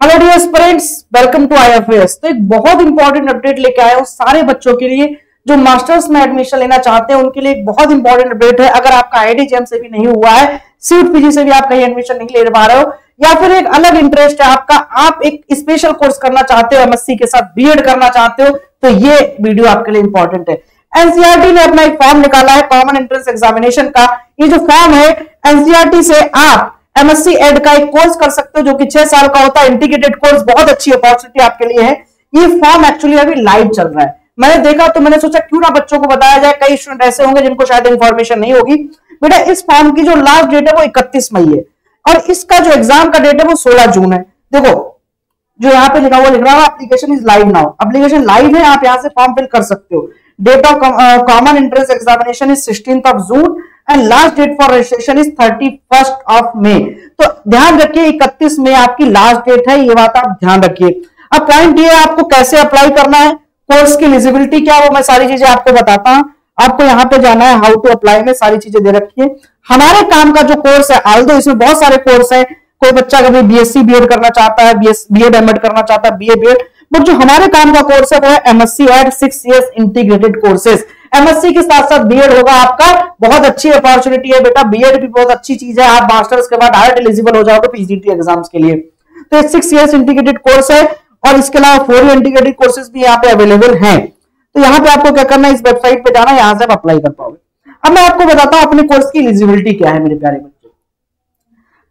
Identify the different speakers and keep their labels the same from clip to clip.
Speaker 1: Hello dear friends welcome to IFS तो एक बहुत इंपॉर्टेंट अपडेट लेके आया हूँ सारे बच्चों के लिए जो मास्टर्स में एडमिशन लेना चाहते हैं, उनके लिए एक बहुत इंपॉर्टेंट अपडेट है। अगर आपका आईडी जेम से भी नहीं हुआ है सीट पीजी से भी आप कहीं एडमिशन नहीं ले पा रहे हो, या फिर एक अलग इंटरेस्ट है आपका, आप एक स्पेशल कोर्स करना चाहते हो एमएससी के साथ बीएड करना चाहते हो तो ये वीडियो आपके लिए इंपॉर्टेंट है। एनसीआरटी ने अपना एक फॉर्म निकाला है कॉमन एंट्रेंस एग्जामिनेशन का। ये जो फॉर्म है एनसीआरटी से आप एमएससी एड का एक कोर्स कर सकते हो जो कि छह साल का होता है। इंटीग्रेटेड कोर्स बहुत अच्छी अपॉर्चुनिटी आपके लिए है। ये फॉर्म एक्चुअली अभी लाइव चल रहा है। मैंने देखा तो मैंने सोचा क्यों ना बच्चों को बताया जाए। कई स्टूडेंट ऐसे होंगे जिनको शायद इन्फॉर्मेशन नहीं होगी। बेटा, इस फॉर्म की जो लास्ट डेट है वो इकतीस मई है। और इसका जो एग्ज़ाम का डेट है वो सोलह जून है। देखो, जो यहाँ पे लिखा हुआ लिख रहा है application is live now application live है, आप यहाँ से फॉर्म फिल कर सकते हो। Date of common entrance examination is sixteen of June and last date for registration is thirty first of May तो ध्यान रखिए, इकतीस में आपकी लास्ट डेट है, ये बात आप ध्यान रखिए। अब पॉइंट ये आपको कैसे अप्लाई करना है कोर्स की एलिजिबिलिटी क्या वो मैं सारी चीज़ें आपको बताता हूँ। आपको यहाँ पे जाना है हाउ टू अप्लाई में सारी चीज़ें दे रखी है हमारे काम का जो कोर्स है आल दो इसमें बहुत सारे कोर्स है, कोई बच्चा कभी बीएससी बीएड करना चाहता है बी बीएड एमएड करना चाहता है बीए बीएड बट जो हमारे काम का कोर्स है, वो है MSc Ed six integrated courses MSc के साथ साथ बीएड होगा आपका। बहुत अच्छी अपॉर्चुनिटी है बेटा। बीएड भी बहुत अच्छी चीज़ है। आप मास्टर्स के बाद डायरेक्ट एलिजिबल हो जाओगे पीजीटी एग्ज़ाम्स के लिए। तो सिक्स ईयर्स इंटीग्रेटेड कोर्स है और इसके अलावा फोर ईयर इंटीग्रेटेड कोर्सेज भी यहाँ पे अवेलेबल है। तो यहाँ पे आपको क्या करना है? इस वेबसाइट पे जाना यहाँ से आप अप्लाई कर पाओगे। अब मैं आपको बताता हूँ अपने कोर्स की एलिजिबिलिटी क्या है मेरे प्यारे बच्चे।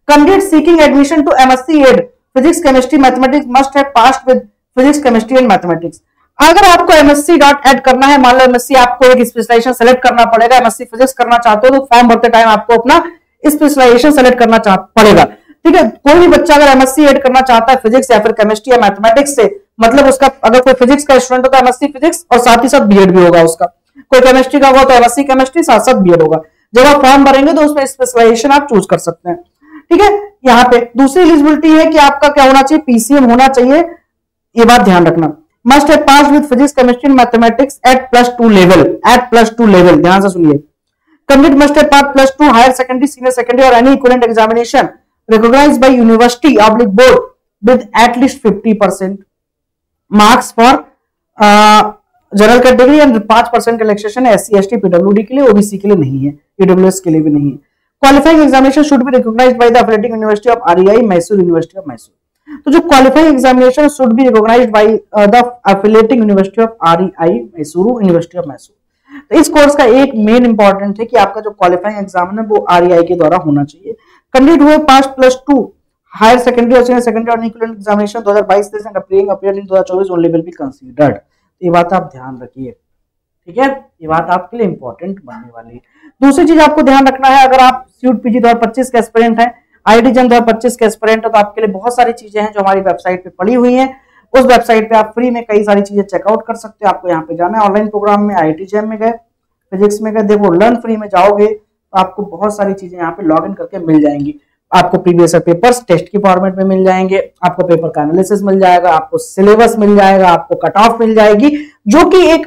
Speaker 1: Candidate seeking admission to MSc Ed physics chemistry mathematics must have passed with physics chemistry and mathematics अगर आपको एमएससी डॉट एड करना है, मान लो एमएससी आपको एक स्पेशलाइजेशन सेलेक्ट करना पड़ेगा एमएससी फिजिक्स करना चाहते हो तो फॉर्म भरते टाइम आपको अपना स्पेशलाइजेशन सेलेक्ट करना पड़ेगा। ठीक है? कोई भी बच्चा अगर एमएससी एड करना चाहता है फिजिक्स या फिर केमिस्ट्री या मैथमेटिक्स से मतलब उसका, अगर कोई फिजिक्स का स्टूडेंट होता है एमएससी फिजिक्स और साथ ही साथ बीएड भी होगा उसका। कोई केमिस्ट्री का होगा तो एमएससी केमिस्ट्री साथ साथ बीएड होगा। जब आप फॉर्म भरेंगे तो उसमें स्पेशलाइजेशन आप चूज़ कर सकते हैं। ठीक है? यहाँ पे दूसरी एलिजिबिलिटी है कि आपका क्या होना चाहिए? पीसीएम होना चाहिए, ये बात ध्यान रखना। Must have pass with physics chemistry and mathematics at plus two level at plus two level ध्यान से सुनिए। Complete must have pass plus two higher secondary senior secondary और any equivalent examination by university oblique board with at least 50 percent marks for general category and पाँच percent का relaxation S C S T PWD के लिए OBC के लिए नहीं है। EWS के लिए भी नहीं है। Qualifying examination should be recognised by the affiliating university of REI Mysore university of Mysore तो जो qualifying examination should be recognised by the affiliating university of REI Mysore university of Mysore तो इस course का एक main important है कि आपका जो क्वालिफाइंग एग्ज़ाम है वो आर के द्वारा होना चाहिए। कैंडिडेट हुए pass plus two higher secondary और सेकेंडरी और एग्जामिनेशन 2022 से and appearing appear in 2024 only will be considered ये बात आप ध्यान रखिए। ठीक है? ये बात आपके लिए इंपॉर्टेंट बनने वाली है। दूसरी चीज़ आपको ध्यान रखना है, अगर आप सीट पीजी 2025 के एस्पिरेंट हैं आईडी जन 2025 के एस्पिरेंट तो आपके लिए बहुत सारी चीज़ें हैं जो हमारी वेबसाइट पे पड़ी हुई हैं। उस वेबसाइट पे आप फ्री में कई सारी चीज़ें चेकआउट कर सकते हो। आपको यहाँ पे जाना है ऑनलाइन प्रोग्राम में आई जैम में गए फिजिक्स में गए, देखो लर्न फ्री में जाओगे तो आपको बहुत सारी चीज़ें यहाँ पे लॉग इन करके मिल जाएँगी। आपको प्रीवियस पेपर्स टेस्ट की फॉर्मेट में मिल जाएँगे, आपको पेपर का एनालिसिस मिल जाएगा, आपको सिलेबस मिल जाएगा, आपको कट ऑफ़ मिल जाएगी, जो कि एक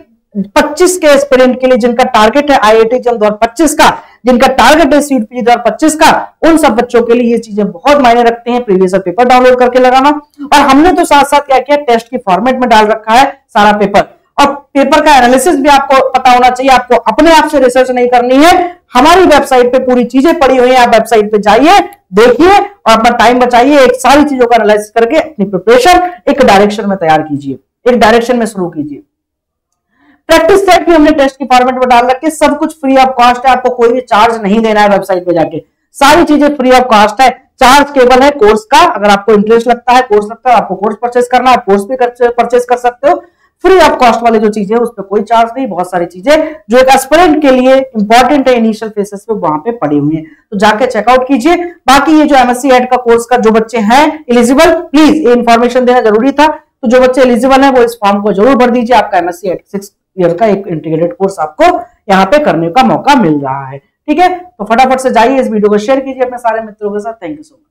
Speaker 1: 25 के एस्पिरेंट के लिए जिनका टारगेट है आईआईटी जम 2025 का, जिनका टारगेट है सीट पी पच्चीस का, उन सब बच्चों के लिए ये चीज़ें बहुत मायने रखते हैं प्रीवियस पेपर डाउनलोड करके लगाना। और हमने तो साथ साथ क्या किया टेस्ट की फॉर्मेट में डाल रखा है सारा पेपर और पेपर का एनालिसिस भी आपको पता होना चाहिए, आपको अपने आप से रिसर्च नहीं करनी है। हमारी वेबसाइट पे पूरी चीज़ें पड़ी हुई है, आप वेबसाइट पे जाइए, देखिए और अपना टाइम बचाइए, एक सारी चीज़ों का एनालिसिस करके अपनी प्रिपरेशन एक डायरेक्शन में तैयार कीजिए, एक डायरेक्शन में शुरू कीजिए। प्रैक्टिस सेट भी हमने टेस्ट की फॉर्मेट में डाल रखे सब कुछ फ्री ऑफ़ कॉस्ट है। आपको कोई भी चार्ज नहीं देना है वेबसाइट पे जाके। सारी चीज़ें फ्री ऑफ़ कॉस्ट है। चार्ज केवल है कोर्स का। अगर आपको इंटरेस्ट लगता है कोर्स लगता है, आपको कोर्स परचेस करना है कोर्स भी परचेस कर सकते हो। फ्री ऑफ़ कॉस्ट वाले जो चीज़ें उस पर कोई चार्ज नहीं। बहुत सारी चीज़ें जो एक एस्पिरेंट के लिए इंपॉर्टेंट है इनिशियल फेसेस पे वहाँ पे पड़ी हुई है। तो जाके चेकआउट कीजिए। बाकी ये जो एमएससी एड का कोर्स का जो बच्चे हैं एलिजिबल प्लीज़ ये इन्फॉर्मेशन देना ज़रूरी था। तो जो बच्चे एलिजिबल है, वो इस फॉर्म को ज़रूर भर दीजिए। आपका एमएससी एड सिक्स ईयर का एक इंटीग्रेटेड कोर्स आपको यहाँ पे करने का मौका मिल रहा है। ठीक है? तो फटाफट से जाइए इस वीडियो को शेयर कीजिए अपने सारे मित्रों के साथ। Thank you so much